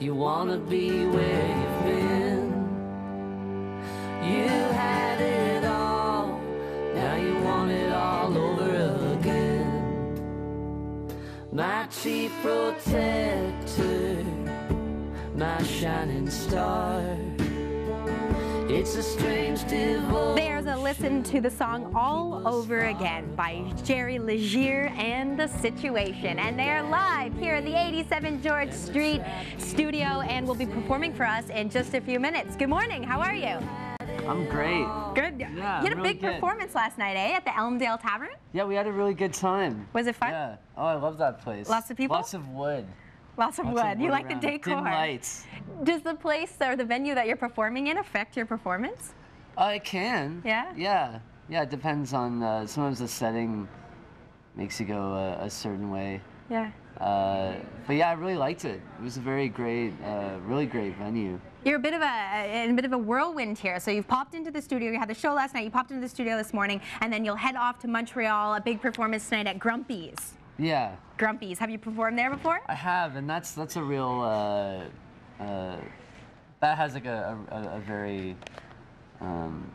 You wanna be where you've been. You had it all, now you want it all over again. My chief protector, my shining star. It's a strange divorce. There's a listen to the song All Over Again by Jerry Leger and The Situation. And they're live here at the 87 George Street studio and will be performing for us in just a few minutes. Good morning, how are you? I'm great. Good. Yeah, you had a really big good. performance last night, eh, at the Elmdale Tavern? Yeah, we had a really good time. Was it fun? Yeah. Oh, I love that place. Lots of people? Lots of wood. Lots of Lots of wood. You like the decor? Dim lights. Does the place or the venue that you're performing in affect your performance? I can. Yeah? Yeah. Yeah, it depends on, uh, sometimes the setting makes you go a, a certain way. Yeah. Uh, but yeah, I really liked it. It was a very great, uh, really great venue. You're a bit of a, a bit of a whirlwind here. So you've popped into the studio. You had the show last night. You popped into the studio this morning, and then you'll head off to Montreal. A big performance tonight at Grumpy's. Yeah, Grumpy's. Have you performed there before? I have, and that's that's a real. Uh, uh, that has like a, a, a very. Um,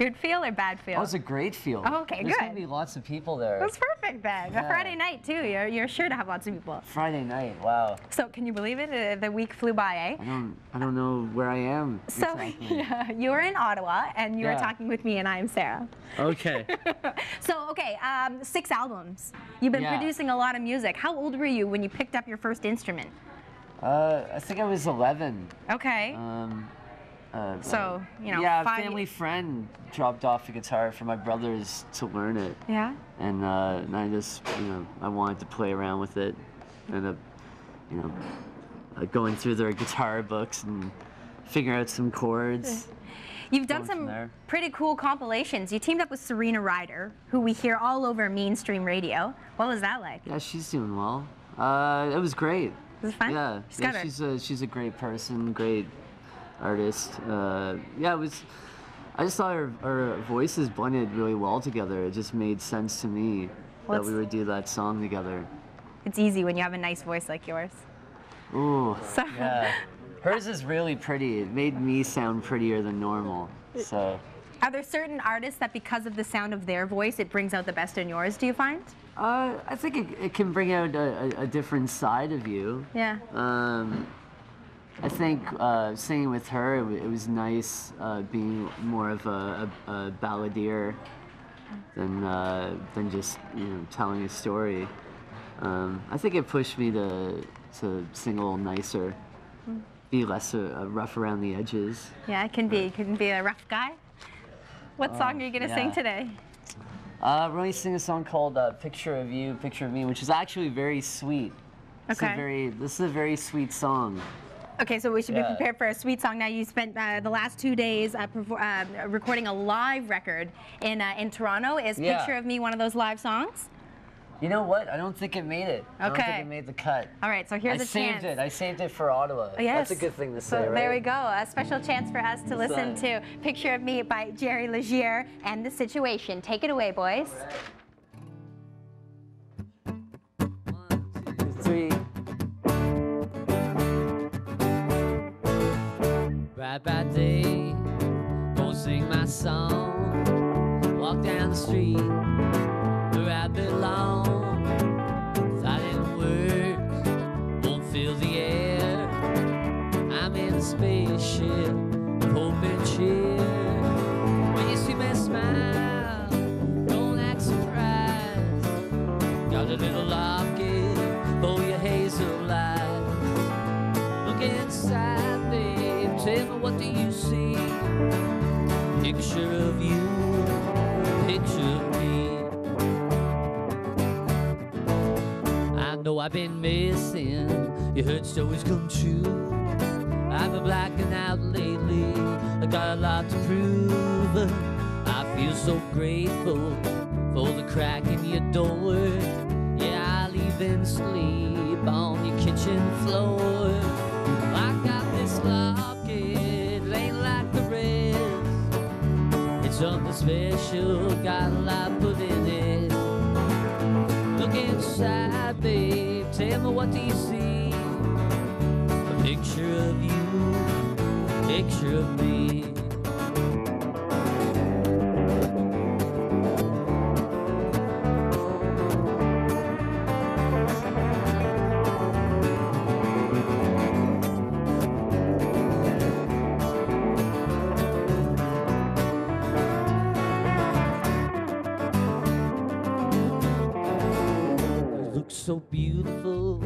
Good feel or bad feel? oh, it's a great feel. Oh, okay, There's gonna be lots of people there. That's perfect then. A Yeah. Friday night too. You're, you're sure to have lots of people. Friday night. Wow. So can you believe it? Uh, the week flew by, eh? I don't. I don't know where I am. So exactly. yeah, you were in Ottawa and you were talking with me, and I'm Sarah. Okay. So okay, um, six albums. You've been Yeah. producing a lot of music. How old were you when you picked up your first instrument? uh, I think I was 11. Okay. Um, uh, So, you know, yeah, a family friend dropped off a guitar for my brothers to learn it, yeah. and, uh, and I just, you know, I wanted to play around with it, and, uh, you know, uh, going through their guitar books and figuring out some chords. You've done some pretty cool compilations. You teamed up with Serena Ryder, who we hear all over mainstream radio. What was that like? Yeah, she's doing well. Uh, it was great. Was it fun? Yeah, She's yeah, she's a she's a great person, great artist. Uh, yeah, it was. I just thought our, our voices blended really well together. It just made sense to me Well, that we would do that song together. It's easy when you have a nice voice like yours. Ooh, So- yeah. Hers is really pretty. It made me sound prettier than normal. So, Are there certain artists that, because of the sound of their voice, it brings out the best in yours? Do you find? uh, I think it, it can bring out a, a, different side of you. Yeah. Um, think uh, singing with her, it, it was nice uh, being more of a, a, a balladeer than uh, than just you know telling a story. Um, I think it pushed me to to sing a little nicer, be less uh, rough around the edges. Yeah, it can be. It can be a rough guy. What song are you going to sing today? Uh, we're going to sing a song called uh, "Picture of You, Picture of Me," which is actually very sweet. It's Okay. a very this is a very sweet song. Okay, so we should be prepared for a sweet song. Now, you spent uh, the last two days uh, uh, recording a live record in uh, in Toronto. Is Yeah. "Picture of Me" one of those live songs? You know what? I don't think it made it. I don't think Okay. it made the cut. All right, so here's I a chance. I saved it. I saved it for Ottawa. Yes. That's a good thing to So say, right? there we go. A special chance for us to listen to Picture of Me by Jerry Leger and The Situation. Take it away, boys. Three. Right by day, gonna sing my song. Walk down the street where I belong. Me what do you see? Picture of you, picture of me. I know I've been missing. You heard stories come true. I've been blacking out lately. I got a lot to prove. I feel so grateful for the crack in your door. Yeah, I'll even sleep on your kitchen floor. I got this locket, something special, got a lot put in it. Look inside, babe, tell me what do you see? A Picture of you, a picture of me. So beautiful,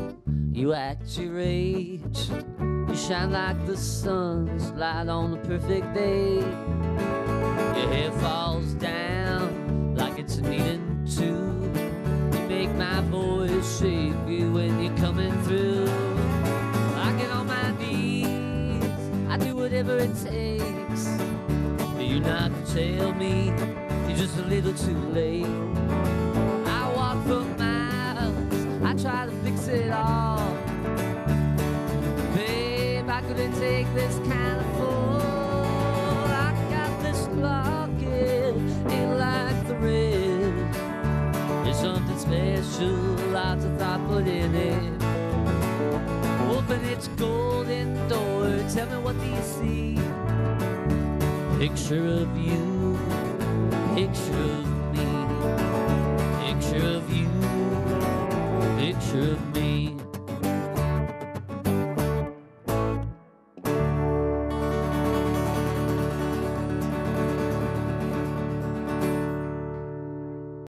you act your age. You shine like the sun's light on a perfect day. Your hair falls down like it's needing to. You make my voice shake you when you're coming through. I get on my knees, I do whatever it takes. For you not tell me you're just a little too late. Try to fix it all. Babe, I couldn't take this kind of fall. I got this locket, ain't like the rest. There's something special, lots of thought put in it. Open its golden door, tell me what do you see? Picture of you, picture of picture of me